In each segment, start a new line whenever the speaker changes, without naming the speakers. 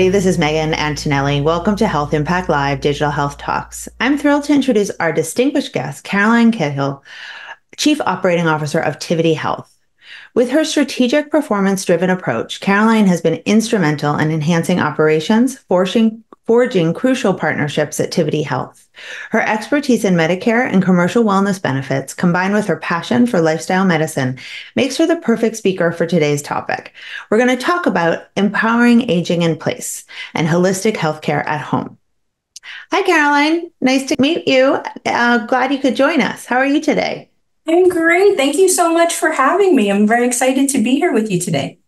everybody. This is Megan Antonelli. Welcome to Health Impact Live Digital Health Talks. I'm thrilled to introduce our distinguished guest, Caroline Khalil, Chief Operating Officer of Tivity Health. With her strategic performance driven approach, Caroline has been instrumental in enhancing operations, forcing, forging crucial partnerships at Tivity Health. Her expertise in Medicare and commercial wellness benefits, combined with her passion for lifestyle medicine, makes her the perfect speaker for today's topic. We're going to talk about empowering aging in place and holistic healthcare at home. Hi, Caroline. Nice to meet you. Uh, glad you could join us. How are you today?
I'm great. Thank you so much for having me. I'm very excited to be here with you today.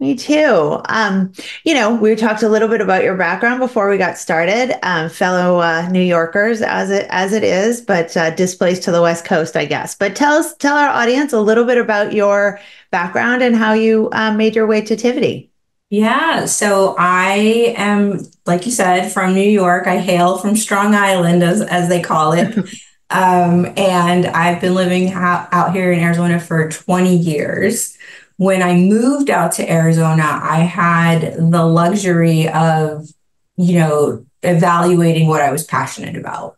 Me too. Um, you know, we talked a little bit about your background before we got started. Um, fellow uh, New Yorkers, as it as it is, but uh, displaced to the West Coast, I guess. But tell us, tell our audience a little bit about your background and how you uh, made your way to Tivity.
Yeah, so I am, like you said, from New York. I hail from Strong Island, as as they call it. um, and I've been living out here in Arizona for 20 years when I moved out to Arizona, I had the luxury of, you know, evaluating what I was passionate about.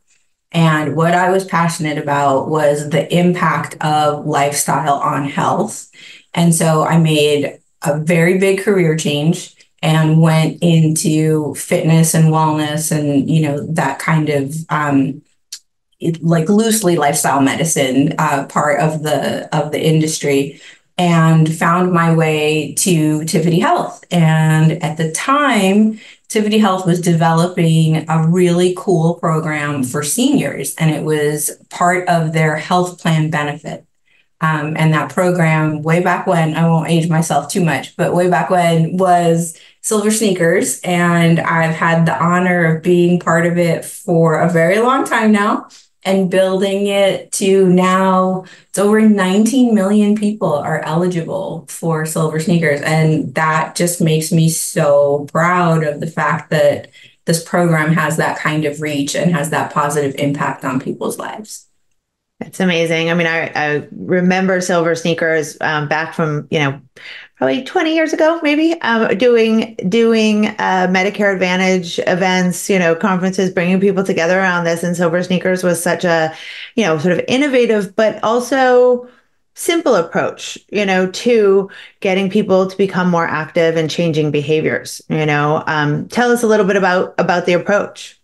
And what I was passionate about was the impact of lifestyle on health. And so I made a very big career change and went into fitness and wellness and, you know, that kind of, um, like loosely lifestyle medicine uh, part of the of the industry and found my way to Tivity Health. And at the time, Tivity Health was developing a really cool program for seniors, and it was part of their health plan benefit. Um, and that program, way back when, I won't age myself too much, but way back when was Silver Sneakers. And I've had the honor of being part of it for a very long time now and building it to now it's over 19 million people are eligible for silver sneakers and that just makes me so proud of the fact that this program has that kind of reach and has that positive impact on people's lives
it's amazing. I mean, I, I remember silver sneakers um, back from you know probably 20 years ago, maybe um, doing doing uh, Medicare Advantage events, you know, conferences, bringing people together around this. And silver sneakers was such a you know sort of innovative, but also simple approach, you know, to getting people to become more active and changing behaviors. You know, um, tell us a little bit about about the approach.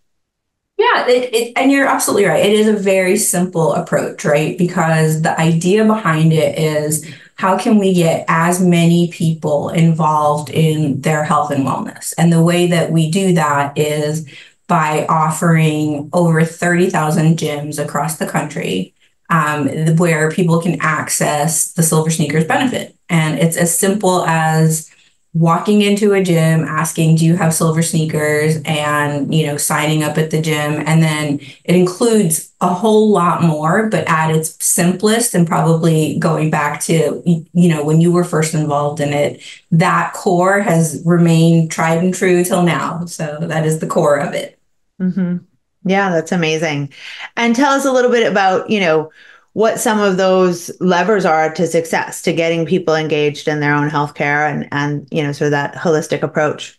Yeah, it, it, and you're absolutely right. It is a very simple approach, right? Because the idea behind it is how can we get as many people involved in their health and wellness? And the way that we do that is by offering over 30,000 gyms across the country um, where people can access the Silver Sneakers benefit. And it's as simple as walking into a gym asking do you have silver sneakers? and you know signing up at the gym. And then it includes a whole lot more but at its simplest and probably going back to you know when you were first involved in it that core has remained tried and true till now. So that is the core of it.
Mm-hmm. yeah that's amazing. And tell us a little bit about you know what some of those levers are to success to getting people engaged in their own healthcare and and you know sort of that holistic approach.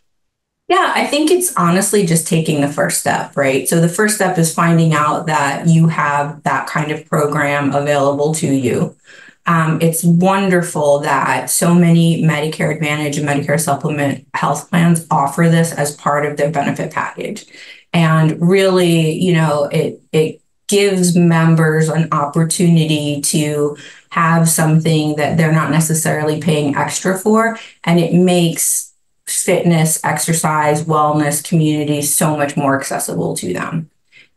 Yeah i think it's honestly just taking the first step right? So the first step is finding out that you have that kind of program available to you. Um, it's wonderful that so many Medicare Advantage and Medicare Supplement health plans offer this as part of their benefit package. And really, you know, it it gives members an opportunity to have something that they're not necessarily paying extra for. And it makes fitness, exercise, wellness communities so much more accessible to them.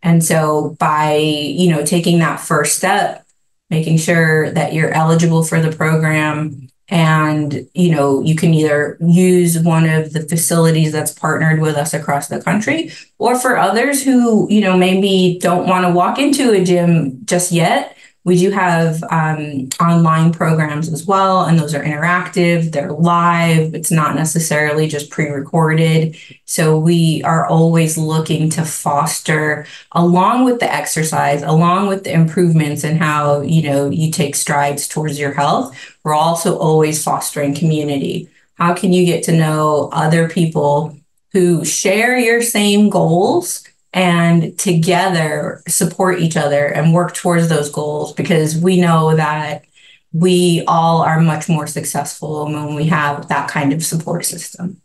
And so by, you know, taking that first step, making sure that you're eligible for the program, and you know you can either use one of the facilities that's partnered with us across the country or for others who you know maybe don't want to walk into a gym just yet we do have um, online programs as well, and those are interactive, they're live, it's not necessarily just pre recorded. So we are always looking to foster, along with the exercise, along with the improvements and how you know you take strides towards your health, we're also always fostering community. How can you get to know other people who share your same goals and together support each other and work towards those goals because we know that we all are much more successful when we have that kind of support system.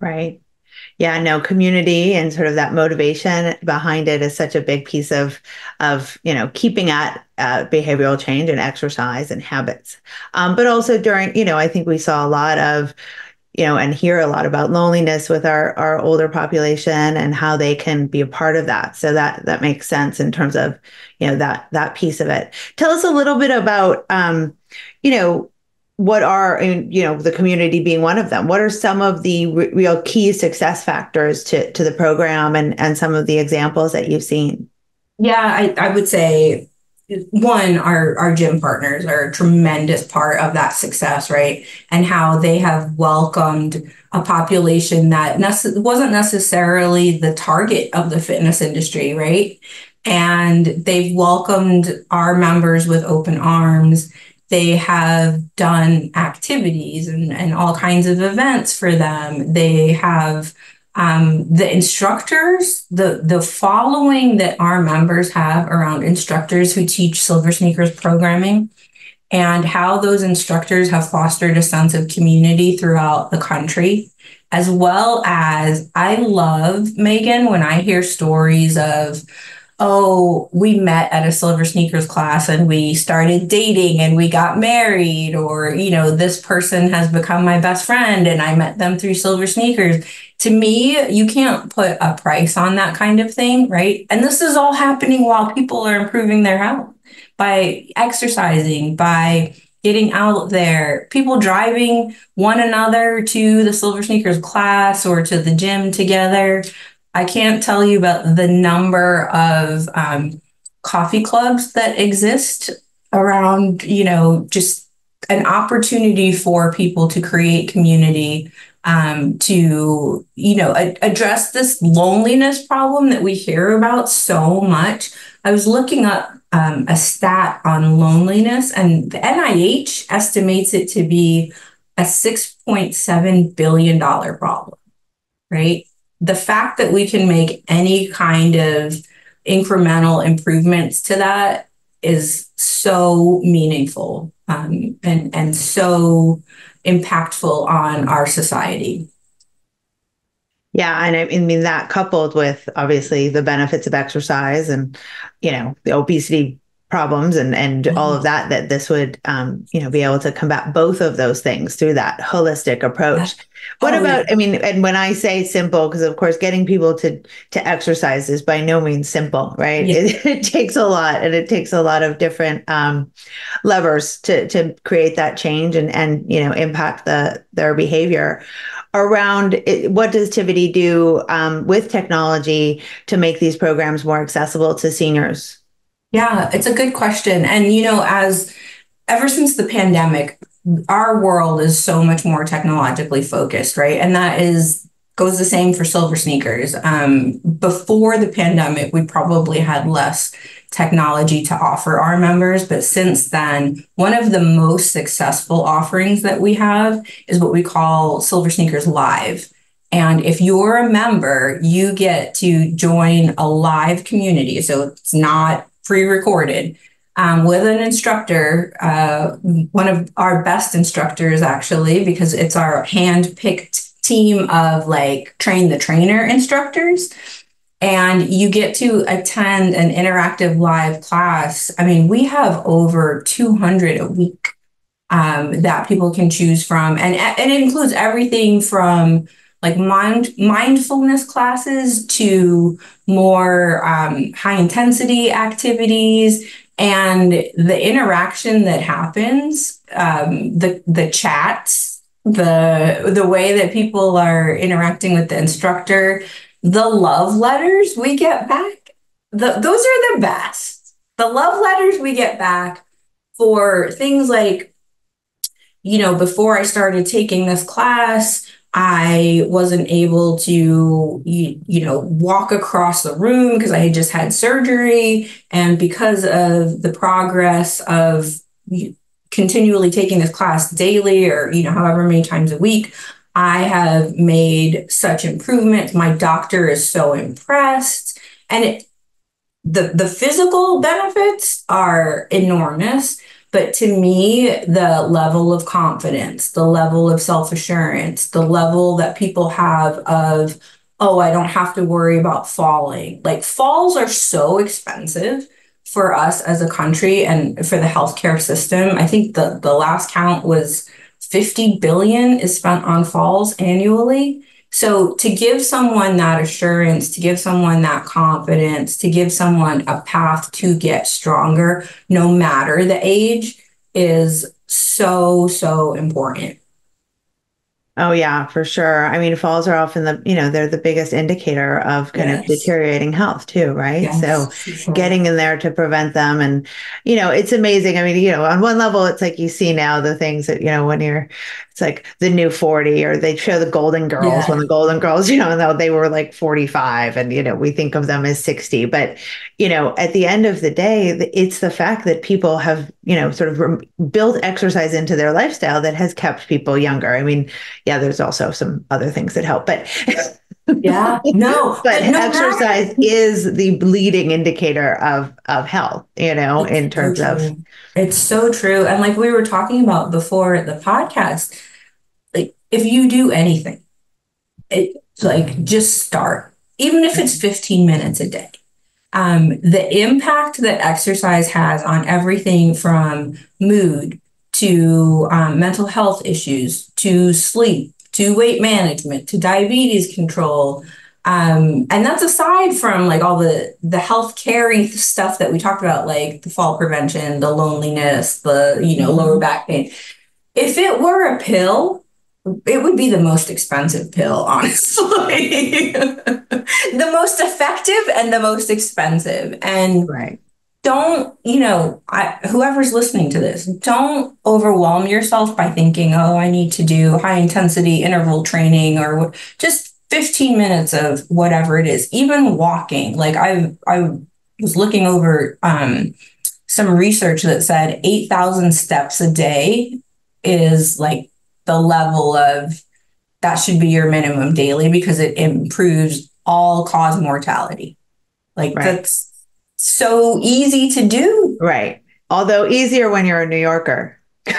Right. Yeah, no, community and sort of that motivation behind it is such a big piece of of you know keeping at uh, behavioral change and exercise and habits. Um, but also during you know I think we saw a lot of you know and hear a lot about loneliness with our our older population and how they can be a part of that. So that that makes sense in terms of you know that that piece of it. Tell us a little bit about um, you know what are you know the community being one of them what are some of the real key success factors to to the program and and some of the examples that you've seen
yeah i, I would say one our our gym partners are a tremendous part of that success right? And how they have welcomed a population that nece- wasn't necessarily the target of the fitness industry right? And they've welcomed our members with open arms. They have done activities and, and all kinds of events for them. They have um, the instructors, the the following that our members have around instructors who teach Silver Sneakers programming, and how those instructors have fostered a sense of community throughout the country, as well as I love Megan when I hear stories of oh, we met at a silver sneakers class and we started dating and we got married, or, you know, this person has become my best friend and I met them through silver sneakers. To me, you can't put a price on that kind of thing, right? And this is all happening while people are improving their health by exercising, by getting out there, people driving one another to the silver sneakers class or to the gym together. I can't tell you about the number of um, coffee clubs that exist around, you know, just an opportunity for people to create community, um, to, you know, a- address this loneliness problem that we hear about so much. I was looking up um, a stat on loneliness, and the NIH estimates it to be a $6.7 billion problem, right? The fact that we can make any kind of incremental improvements to that is so meaningful um, and and so impactful on our society.
Yeah, and I, I mean that coupled with obviously the benefits of exercise and you know the obesity problems and and mm-hmm. all of that that this would um, you know be able to combat both of those things through that holistic approach what oh, about yeah. i mean and when i say simple because of course getting people to to exercise is by no means simple right yeah. it, it, takes a lot and it takes a lot of different um, levers to to create that change and and you know impact the their behavior around it, what does Tivity do um, with technology to make these programs more accessible to seniors
yeah, it's a good question. And, you know, as ever since the pandemic, our world is so much more technologically focused, right? And that is goes the same for silver sneakers. Um, before the pandemic, we probably had less technology to offer our members, but since then, one of the most successful offerings that we have is what we call Silver Sneakers Live. And if you're a member, you get to join a live community. So it's not pre-recorded um, with an instructor, uh, one of our best instructors actually, because it's our hand-picked team of like train the trainer instructors. And you get to attend an interactive live class. I mean, we have over 200 a week um, that people can choose from. And, and it includes everything from like mind mindfulness classes to more um, high intensity activities. And the interaction that happens um, the the chats the the way that people are interacting with the instructor the love letters we get back the, those are the best. The love letters we get back for things like you know before i started taking this class I wasn't able to, you, you know, walk across the room because I had just had surgery. And because of the progress of continually taking this class daily or, you know, however many times a week, I have made such improvements. My doctor is so impressed. And it, the, the physical benefits are enormous. But to me, the level of confidence, the level of self assurance, the level that people have of, oh, I don't have to worry about falling. Like falls are so expensive for us as a country and for the healthcare system. I think the, the last count was 50 billion is spent on falls annually. So to give someone that assurance, to give someone that confidence, to give someone a path to get stronger, no matter the age, is so, so important.
Oh yeah, for sure. I mean, falls are often the, you know, they're the biggest indicator of kind yes. of deteriorating health too, right? Yes, so sure. getting in there to prevent them and you know, it's amazing. I mean, you know, on one level it's like you see now the things that, you know, when you're it's like the new 40 or they show the golden girls yeah. when the golden girls you know though they were like 45 and you know we think of them as 60 but you know at the end of the day it's the fact that people have you know sort of built exercise into their lifestyle that has kept people younger i mean yeah there's also some other things that help but
yeah. No
but no exercise matter. is the leading indicator of of health you know it's in terms so of
it's so true. And like we were talking about before the podcast like if you do anything it's like just start even if it's 15 minutes a day. Um, the impact that exercise has on everything from mood to um, mental health issues to sleep to weight management to diabetes control. Um, and that's aside from like all the the health caring stuff that we talked about like the fall prevention the loneliness the you know lower back pain. If it were a pill it would be the most expensive pill honestly. The most effective and the most expensive. And
right
don't you know I, whoever's listening to this don't overwhelm yourself by thinking oh i need to do high intensity interval training or just 15 minutes of whatever it is even walking like i i was looking over um, some research that said 8000 steps a day is like the level of that should be your minimum daily because it improves all cause mortality like right. that's so easy to do.
Right. Although easier when you're a New Yorker.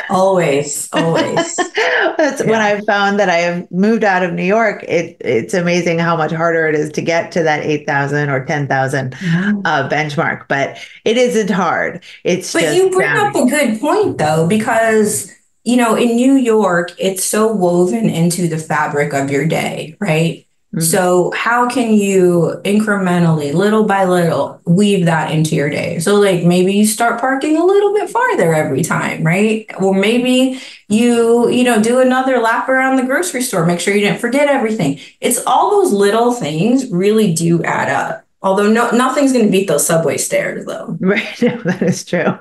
always, always.
That's yeah. when I've found that I have moved out of New York. It it's amazing how much harder it is to get to that eight thousand or ten thousand mm-hmm. uh, benchmark. But it isn't hard. It's
but you bring up a good point though, because you know in New York it's so woven into the fabric of your day, right? Mm-hmm. So, how can you incrementally, little by little, weave that into your day? So, like maybe you start parking a little bit farther every time, right? Or maybe you, you know, do another lap around the grocery store, make sure you didn't forget everything. It's all those little things really do add up. Although no, nothing's going to beat those subway stairs, though.
Right. No, that is true.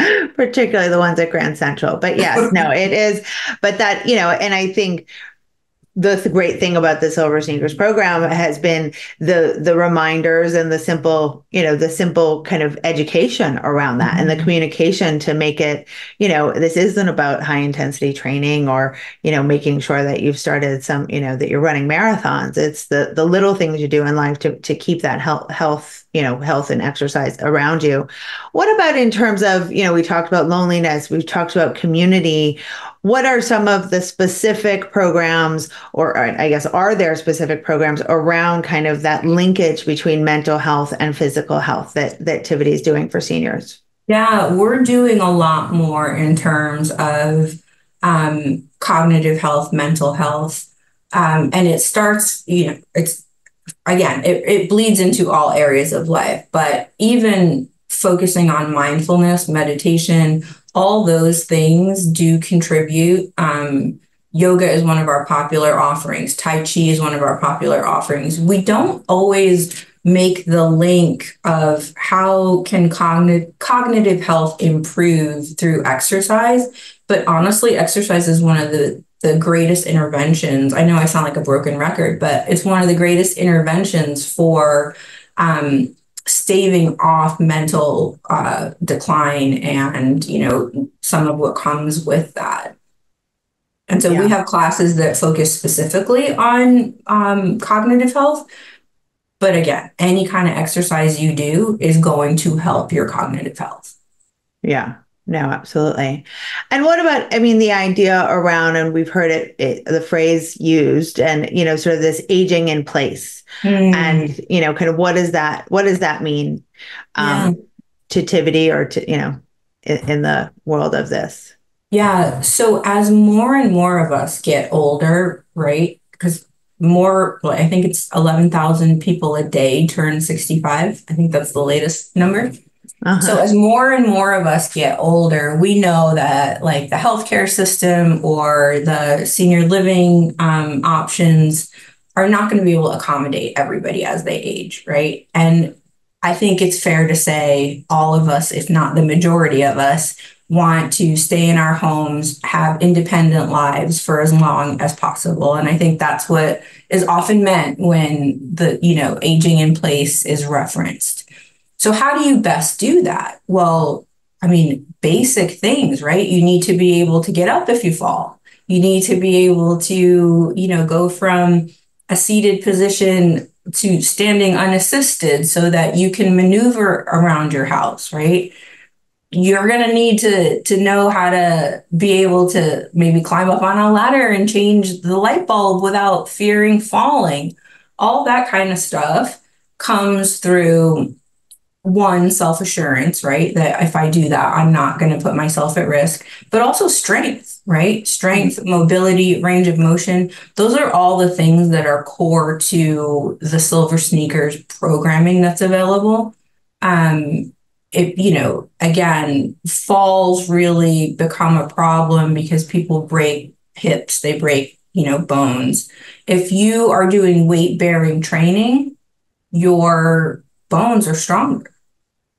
particularly the ones at Grand Central. But yes, no, it is. But that, you know, and I think the great thing about the Silver Sneakers program has been the the reminders and the simple, you know, the simple kind of education around that and the mm-hmm. communication to make it, you know, this isn't about high intensity training or, you know, making sure that you've started some, you know, that you're running marathons. It's the the little things you do in life to to keep that health health you know health and exercise around you. What about in terms of you know we talked about loneliness we've talked about community. What are some of the specific programs or i guess are there specific programs around kind of that linkage between mental health and physical health that that Tivity is doing for seniors?
Yeah we're doing a lot more in terms of um, cognitive health mental health. Um, and it starts you know it's again, it, it bleeds into all areas of life, but even focusing on mindfulness, meditation, all those things do contribute. Um, yoga is one of our popular offerings. Tai Chi is one of our popular offerings. We don't always make the link of how can cognitive cognitive health improve through exercise but honestly exercise is one of the the greatest interventions. I know I sound like a broken record, but it's one of the greatest interventions for um, staving off mental uh, decline and you know some of what comes with that. And so yeah. we have classes that focus specifically on um, cognitive health. But again, any kind of exercise you do is going to help your cognitive health.
Yeah. No, absolutely. And what about, I mean, the idea around, and we've heard it, it the phrase used, and, you know, sort of this aging in place. Mm. And, you know, kind of what does that, what does that mean um, yeah. to Tivity or to, you know, in, in the world of this?
Yeah. So as more and more of us get older, right? Because more, I think it's 11,000 people a day turn 65. I think that's the latest number. Uh-huh. So as more and more of us get older, we know that like the healthcare system or the senior living um, options are not going to be able to accommodate everybody as they age, right? And I think it's fair to say all of us, if not the majority of us, want to stay in our homes, have independent lives for as long as possible. And I think that's what is often meant when the, you know, aging in place is referenced. So how do you best do that? Well, I mean, basic things, right? You need to be able to get up if you fall. You need to be able to, you know, go from a seated position to standing unassisted so that you can maneuver around your house, right? You're going to need to to know how to be able to maybe climb up on a ladder and change the light bulb without fearing falling. All that kind of stuff comes through one self assurance, right? That if I do that, I'm not going to put myself at risk, but also strength, right? Strength, mm-hmm. mobility, range of motion. Those are all the things that are core to the Silver Sneakers programming that's available. Um, it, you know, again, falls really become a problem because people break hips, they break, you know, bones. If you are doing weight bearing training, your bones are stronger.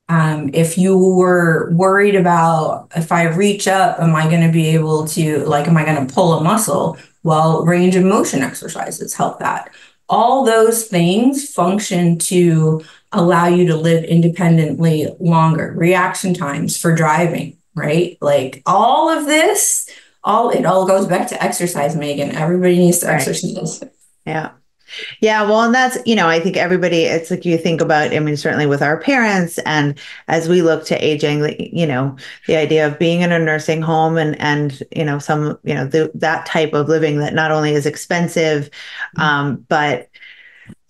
Um, if you were worried about if I reach up, am I going to be able to, like, am I going to pull a muscle? Well, range of motion exercises help that. All those things function to allow you to live independently longer. Reaction times for driving, right? Like all of this, all it all goes back to exercise, Megan. Everybody needs to right. exercise.
Yeah. Yeah, well, and that's, you know, I think everybody, it's like you think about, I mean, certainly with our parents and as we look to aging, you know, the idea of being in a nursing home and, and, you know, some, you know, the, that type of living that not only is expensive, mm-hmm. um, but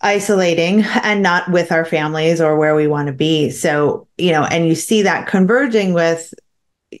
isolating and not with our families or where we want to be. So, you know, and you see that converging with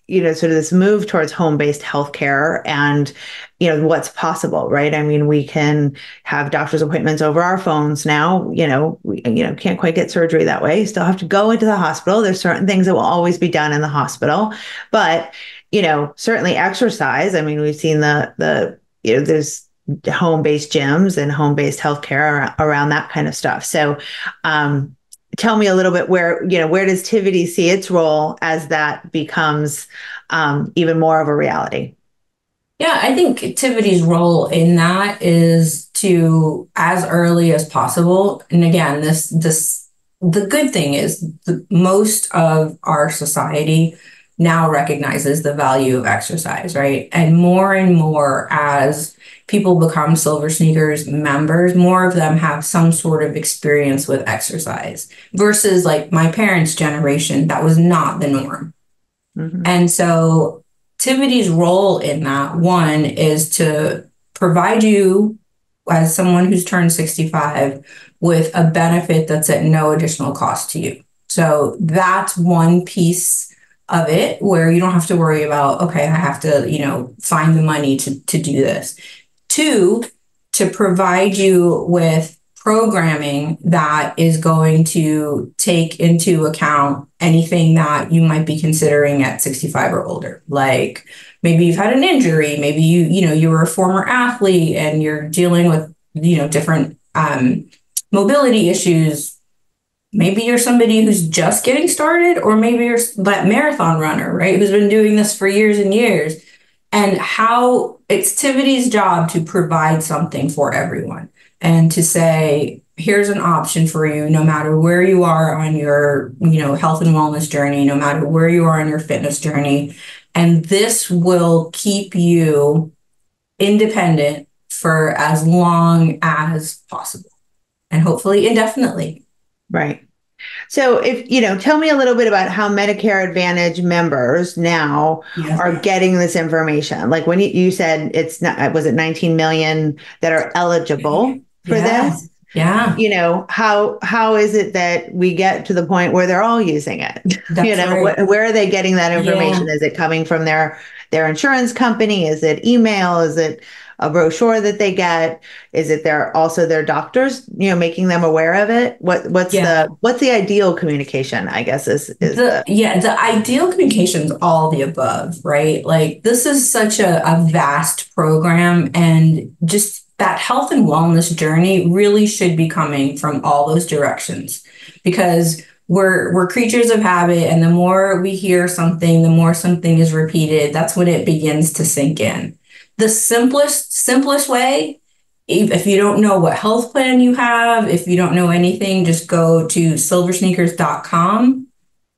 you know sort of this move towards home-based healthcare and you know what's possible right? I mean we can have doctor's appointments over our phones now you know we you know can't quite get surgery that way. You still have to go into the hospital. There's certain things that will always be done in the hospital. But you know certainly exercise. I mean we've seen the the you know there's home-based gyms and home-based healthcare around that kind of stuff. So um tell me a little bit where you know where does Tivity see its role as that becomes um, even more of a reality?
Yeah, I think Tivity's role in that is to as early as possible. And again, this this the good thing is the, most of our society now recognizes the value of exercise, right? And more and more as people become Silver Sneakers members, more of them have some sort of experience with exercise versus like my parents' generation, that was not the norm. Mm-hmm. And so Tivity's role in that one is to provide you as someone who's turned 65 with a benefit that's at no additional cost to you. So that's one piece of it where you don't have to worry about, okay, I have to, you know, find the money to, to do this. Two, to provide you with programming that is going to take into account anything that you might be considering at 65 or older. Like maybe you've had an injury maybe you you know you were a former athlete and you're dealing with you know different um, mobility issues. Maybe you're somebody who's just getting started or maybe you're that marathon runner right who's been doing this for years and years and how it's Tivity's job to provide something for everyone and to say, here's an option for you no matter where you are on your, you know, health and wellness journey, no matter where you are on your fitness journey. And this will keep you independent for as long as possible and hopefully indefinitely.
Right. So if you know, tell me a little bit about how Medicare Advantage members now yes. are getting this information. Like when you, you said it's not was it 19 million that are eligible for yeah. this?
Yeah.
You know, how how is it that we get to the point where they're all using it? That's you know, right. wh- where are they getting that information? Yeah. Is it coming from their their insurance company? Is it email? Is it a brochure that they get? Is it their also their doctors, you know, making them aware of it? What what's yeah. the what's the ideal communication? I guess is is
the, the yeah the ideal communication is all the above, right? Like this is such a, a vast program, and just that health and wellness journey really should be coming from all those directions because we're we're creatures of habit and the more we hear something the more something is repeated that's when it begins to sink in the simplest simplest way if you don't know what health plan you have if you don't know anything just go to silversneakers.com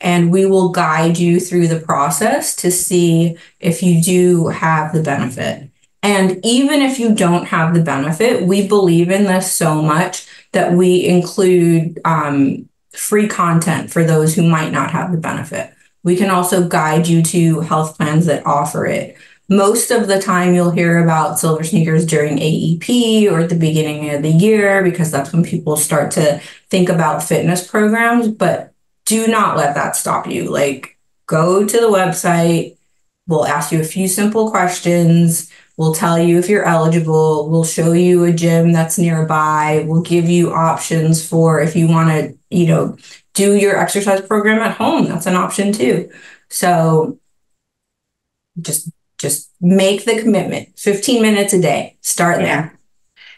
and we will guide you through the process to see if you do have the benefit. And even if you don't have the benefit we believe in this so much that we include um, free content for those who might not have the benefit. We can also guide you to health plans that offer it most of the time, you'll hear about silver sneakers during AEP or at the beginning of the year because that's when people start to think about fitness programs. But do not let that stop you. Like, go to the website. We'll ask you a few simple questions. We'll tell you if you're eligible. We'll show you a gym that's nearby. We'll give you options for if you want to, you know, do your exercise program at home. That's an option too. So just just make the commitment. 15 minutes a day. Start yeah. there.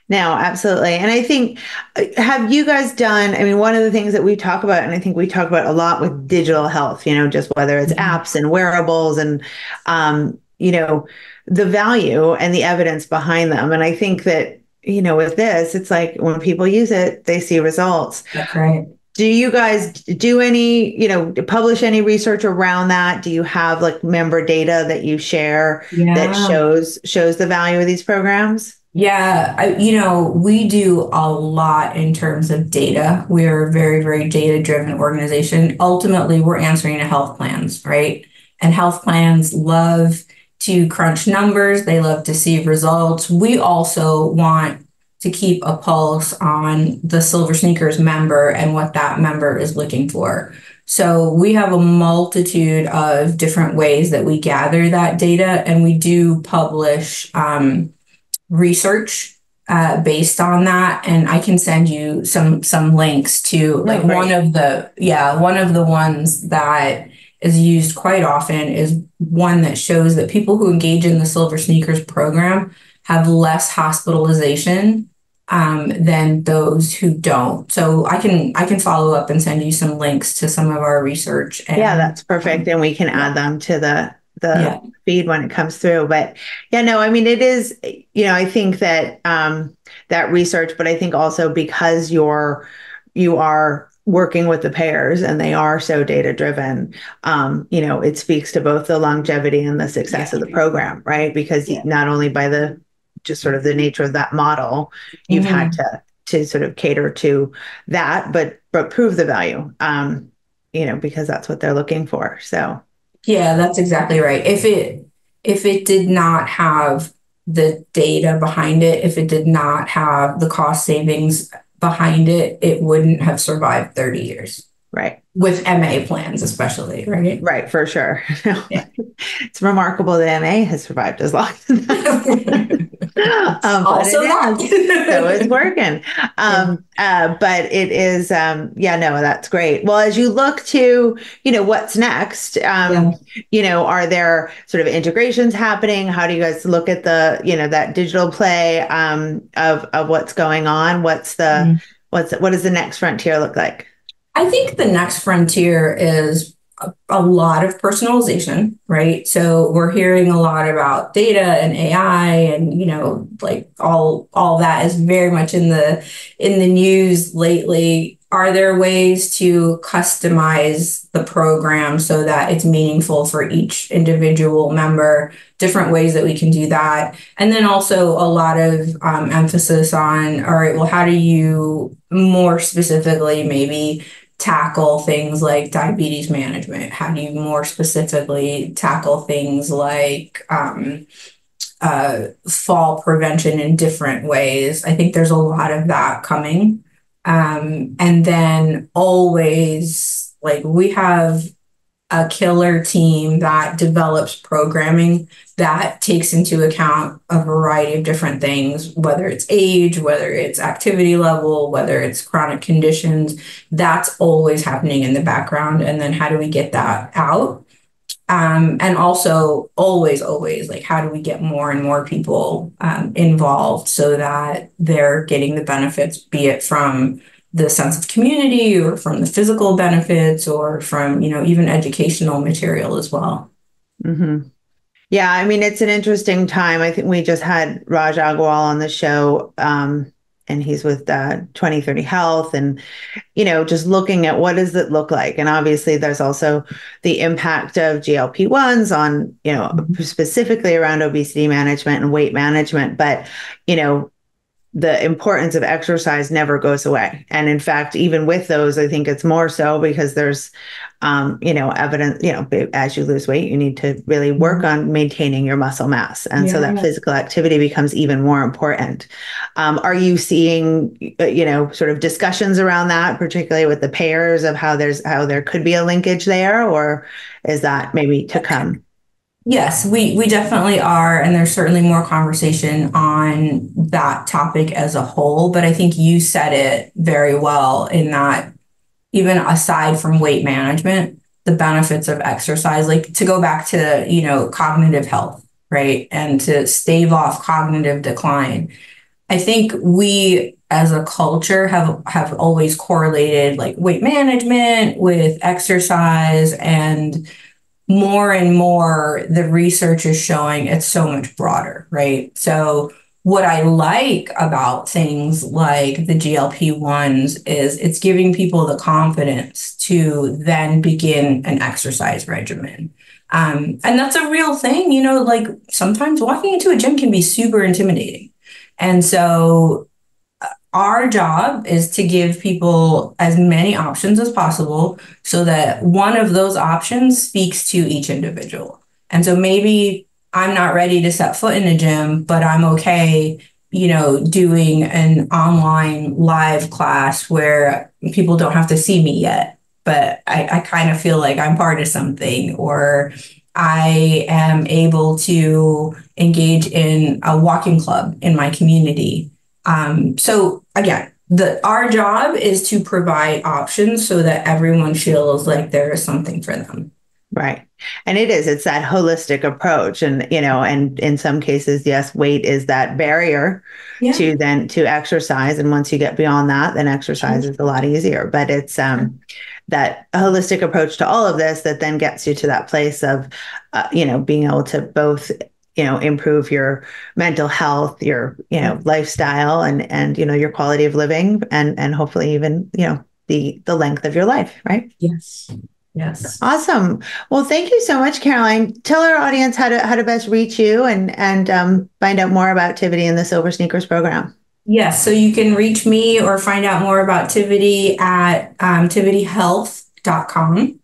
Now absolutely. And i think uh, have you guys done i mean one of the things that we talk about and i think we talk about a lot with digital health you know just whether it's mm-hmm. apps and wearables and um, you know the value and the evidence behind them. And i think that you know with this it's like when people use it they see results.
That's right
do you guys do any you know publish any research around that? Do you have like member data that you share yeah. that shows shows the value of these programs?
Yeah I, you know we do a lot in terms of data. We're a very very data driven organization. Ultimately we're answering to health plans right? And health plans love to crunch numbers. They love to see results. We also want to keep a pulse on the Silver Sneakers member and what that member is looking for. So we have a multitude of different ways that we gather that data, and we do publish um, research uh, based on that. And I can send you some some links to like oh, one of the yeah one of the ones that is used quite often is one that shows that people who engage in the Silver Sneakers program have less hospitalization um, than those who don't. So I can I can follow up and send you some links to some of our research.
And, yeah, that's perfect, and we can yeah. add them to the the yeah. feed when it comes through. But yeah, no, I mean it is. You know, I think that um, that research, but I think also because you're you are working with the payers and they are so data driven um, you know it speaks to both the longevity and the success yeah. of the program right because yeah. not only by the just sort of the nature of that model, you've mm-hmm. had to to sort of cater to that, but but prove the value. Um, you know, because that's what they're looking for. So
yeah, that's exactly right. If it if it did not have the data behind it, if it did not have the cost savings behind it, it wouldn't have survived 30 years.
Right.
With MA plans, especially, right?
Right, for sure. Yeah. it's remarkable that MA has survived as long as that. um, also it is. so it's working. Um, yeah. uh, but it is, um, yeah, no, that's great. Well, as you look to, you know, what's next, um, yeah. you know, are there sort of integrations happening? How do you guys look at the, you know, that digital play um, of, of what's going on? What's the, mm what's, what does the next frontier look like?
I think the next frontier is a, a, lot of personalization, right? So we're hearing a lot about data and AI and you know like all all that is very much in the in the news lately. are there ways to customize the program so that it's meaningful for each individual member different ways that we can do that and then also a lot of um, emphasis on all right well how do you more specifically maybe tackle things like diabetes management? How do you more specifically tackle things like um, uh, fall prevention in different ways? I think there's a lot of that coming. Um, and then always, like, we have a killer team that develops programming that takes into account a variety of different things, whether it's age, whether it's activity level, whether it's chronic conditions. That's always happening in the background. And then how do we get that out? Um, and also always always like how do we get more and more people um, involved so that they're getting the benefits be it from the sense of community or from the physical benefits or from you know even educational material as well
mm-hmm. yeah i mean it's an interesting time i think we just had raj agrawal on the show um, and he's with uh, 2030 health and you know just looking at what does it look like and obviously there's also the impact of glp-1s on you know mm-hmm. specifically around obesity management and weight management but you know the importance of exercise never goes away. And in fact even with those i think it's more so because there's um, you know evidence you know as you lose weight you need to really work mm-hmm. on maintaining your muscle mass. And yeah. so that physical activity becomes even more important. Um, are you seeing uh, you know sort of discussions around that particularly with the payers of how there's how there could be a linkage there? Or is that maybe to come
Yes, we we definitely are, and there's certainly more conversation on that topic as a whole. But I think you said it very well in that even aside from weight management, the benefits of exercise, like to go back to you know cognitive health, right, and to stave off cognitive decline. I think we as a culture have have always correlated like weight management with exercise and more and more the research is showing it's so much broader, right? So what I like about things like the GLP ones is it's giving people the confidence to then begin an exercise regimen. Um, and that's a real thing, you know, like sometimes walking into a gym can be super intimidating. And so our job is to give people as many options as possible so that one of those options speaks to each individual. And so maybe I'm not ready to set foot in a gym, but I'm okay, you know, doing an online live class where people don't have to see me yet, but I, I kind of feel like I'm part of something or I am able to engage in a walking club in my community um, so again, the our job is to provide options so that everyone feels like there is something for them.
Right. And it is, it's that holistic approach. And, you know, and in some cases, yes, weight is that barrier yeah. to then to exercise. And once you get beyond that, then exercise is a lot easier. But it's um that holistic approach to all of this that then gets you to that place of, uh, you know, being able to both you know improve your mental health your you know lifestyle and and you know your quality of living and and hopefully even you know the the length of your life right?
Yes. Yes.
Awesome. Well thank you so much caroline. Tell our audience how to how to best reach you and and um, find out more about tivity and the silver sneakers program.
Yes. So you can reach me or find out more about tivity at um, tivityhealth.com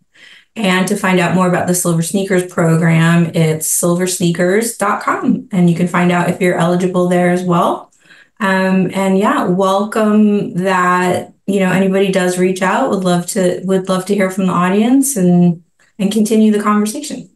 and to find out more about the Silver Sneakers program, it's silversneakers.com. And you can find out if you're eligible there as well. Um, and yeah, welcome that, you know, anybody does reach out. Would love to would love to hear from the audience and and continue the conversation.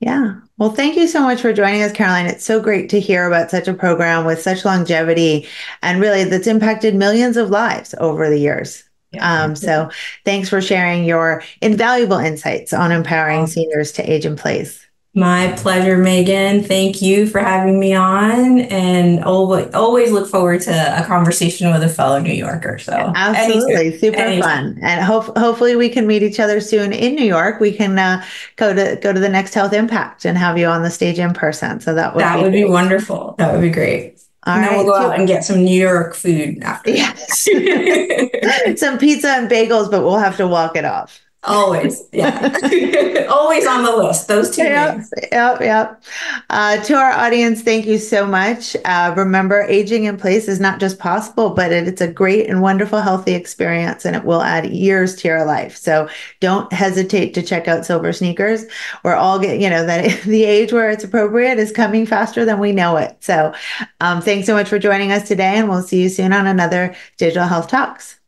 Yeah. Well, thank you so much for joining us, Caroline. It's so great to hear about such a program with such longevity and really that's impacted millions of lives over the years. Um, so thanks for sharing your invaluable insights on empowering seniors to age in place.
My pleasure, Megan. Thank you for having me on, and always always look forward to a conversation with a fellow New Yorker. So
absolutely, anytime. super anytime. fun, and hope hopefully we can meet each other soon in New York. We can uh, go to go to the next Health Impact and have you on the stage in person. So that would
that
be
would
great.
be wonderful. That would be great. All and right. then we'll go out and get some New York food after.
Yes. some pizza and bagels, but we'll have to walk it off.
Always, yeah. Always on the list. Those two yep.
Yep, yep. Uh, to our audience, thank you so much. Uh, remember, aging in place is not just possible, but it, it's a great and wonderful, healthy experience, and it will add years to your life. So don't hesitate to check out SilverSneakers. We're all get, you know, that the age where it's appropriate is coming faster than we know it. So um, thanks so much for joining us today, and we'll see you soon on another Digital Health Talks.